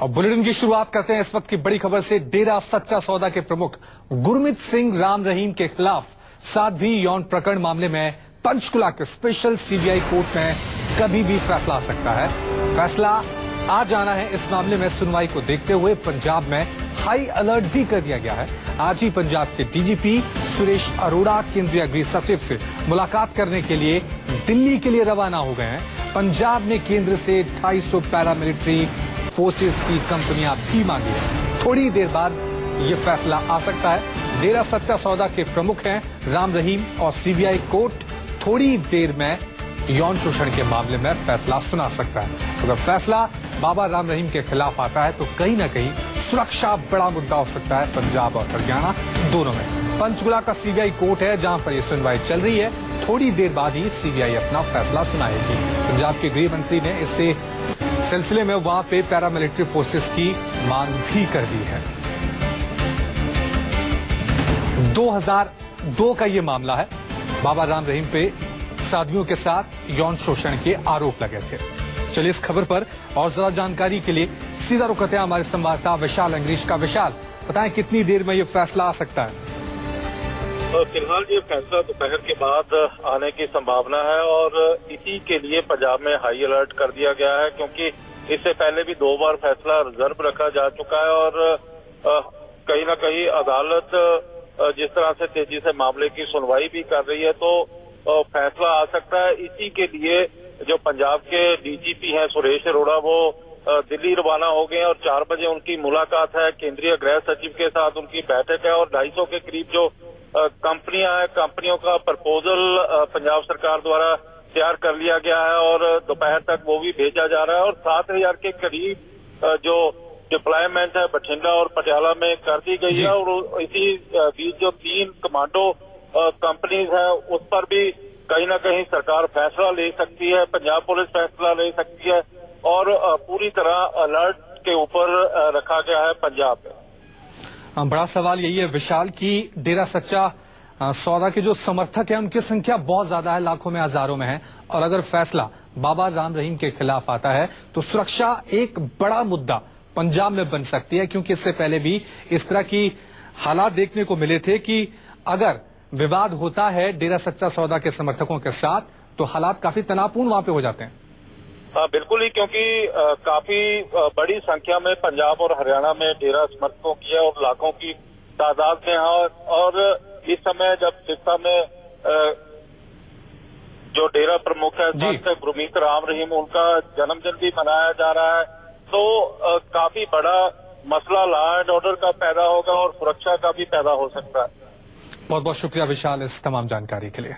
और बुलेटिन की शुरुआत करते हैं इस वक्त की बड़ी खबर से। डेरा सच्चा सौदा के प्रमुख गुरमीत सिंह राम रहीम के खिलाफ साध्वी यौन प्रकरण मामले में पंचकुला के स्पेशल सीबीआई कोर्ट में कभी भी फैसला आ सकता है। फैसला आ जाना है इस मामले में सुनवाई को देखते हुए पंजाब में हाई अलर्ट भी कर दिया गया है। आज ही पंजाब के डीजीपी सुरेश अरोड़ा, केंद्रीय गृह सचिव से मुलाकात करने के लिए दिल्ली के लिए रवाना हो गए हैं। पंजाब ने केंद्र से 250 पैरामिलिट्री फोर्सेस की कंपनियाँ भी मांगी है। थोड़ी देर बाद ये फैसला आ सकता है। डेरा सच्चा सौदा के प्रमुख हैं राम रहीम और सीबीआई कोर्ट। थोड़ी देर में यौन शोषण के मामले में फैसला सुना सकता है। अगर फैसला बाबा राम रहीम के खिलाफ आता है तो कहीं ना कहीं सुरक्षा बड़ा मुद्दा हो सकता है पंजाब और हरियाणा दोनों में। पंचकुला का सीबीआई कोर्ट है, जहाँ पर यह सुनवाई चल रही है। थोड़ी देर बाद ही सीबीआई अपना फैसला सुनाएगी। पंजाब के गृह मंत्री ने इससे सिलसिले में वहाँ पे पैरामिलिट्री फोर्सेस की मांग भी कर दी है। 2002 का ये मामला है। बाबा राम रहीम पे साधुओं के साथ यौन शोषण के आरोप लगे थे। चलिए इस खबर पर और ज़्यादा जानकारी के लिए सीधा रुकते हैं हमारे संवाददाता विशाल अंग्रेश का। विशाल, बताएँ कितनी देर में ये फैसला आ सकता है? फ़िलहाल ये फैसला दोपहर के बाद आने की संभावना है और इसी के लिए पंजाब में हाई अलर्ट कर दिया गया है क्योंकि इससे पहले भी दो बार फैसला रिज़र्व रखा जा चुका है और कहीं ना कहीं अदालत जिस तरह से तेज़ी से मामले की सुनवाई भी कर रही है तो फैसला आ सकता है। इसी के लिए जो पंजाब के डीजीपी हैं सुरेश अरोड़ा, वो दिल्ली रवाना हो गए और चार बजे उनकी मुलाकात है। केंद्रीय गृह सचिव के साथ उनकी बैठक है और ढाई सौ के करीब जो कंपनियाँ हैं कंपनियों का प्रपोजल पंजाब सरकार द्वारा तैयार कर लिया गया है और दोपहर तक वो भी भेजा जा रहा है और सात हज़ार के करीब जो डिप्लॉयमेंट है बठिंडा और पटियाला में कर दी गई है और इसी बीच जो तीन कमांडो कंपनीज़ है उस पर भी कहीं ना कहीं सरकार फैसला ले सकती है पंजाब पुलिस फैसला ले सकती है और पूरी तरह अलर्ट के ऊपर रखा गया है पंजाब में। बड़ा सवाल यही है, विशाल की, डेरा सच्चा सौदा के जो समर्थक हैं, उनकी संख्या बहुत ज़्यादा है, लाखों में, हज़ारों में है। और अगर फैसला बाबा राम रहीम के खिलाफ आता है तो सुरक्षा एक बड़ा मुद्दा पंजाब में बन सकती है, क्योंकि इससे पहले भी इस तरह की हालात देखने को मिले थे कि अगर विवाद होता है डेरा सच्चा सौदा के समर्थकों के साथ तो हालात काफ़ी तनावपूर्ण वहाँ पे हो जाते हैं। हाँ बिल्कुल ही क्योंकि आ, काफ़ी आ, बड़ी संख्या में पंजाब और हरियाणा में डेरा समर्थकों की है और लाखों की तादाद में है और, और इस समय जब सिरसा में आ, जो डेरा प्रमुख है गुरमीत राम रहीम उनका जन्मदिन भी मनाया जा रहा है तो काफ़ी बड़ा मसला लॉ एंड ऑर्डर का पैदा होगा और सुरक्षा का भी पैदा हो सकता है। बहुत बहुत शुक्रिया विशाल इस तमाम जानकारी के लिए।